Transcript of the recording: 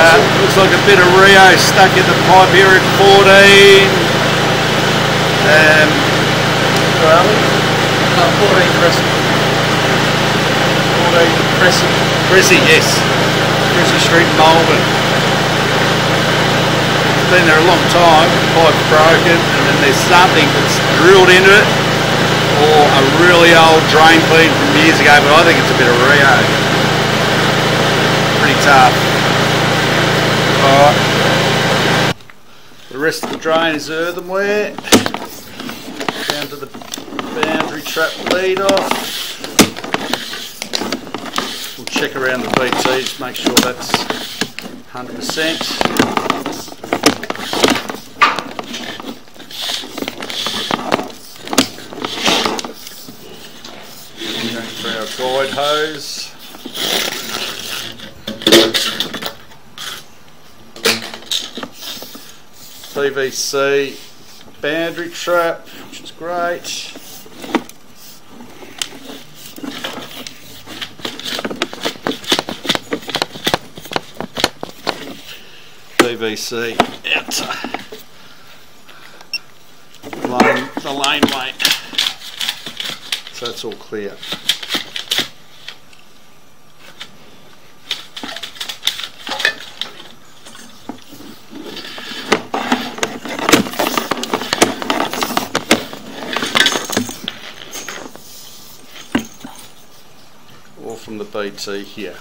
uh, looks like a bit of reo stuck in the pipe here at 14. Um, where are we? Uh, 14 Crescent. 14 Crescent. Cressy, yes. Cressy Street. It's been there a long time, pipe's broken, and then there's something that's drilled into it, or a really old drain clean from years ago, but I think it's a bit of reo. Pretty tough. Alright. The rest of the drain is earthenware. Down to the boundary trap lead off. We'll check around the BT, just make sure that's 100%. Going for our guide hose. PVC boundary trap, which is great. PVC out lane, the laneway. So that's all clear. From the BT here.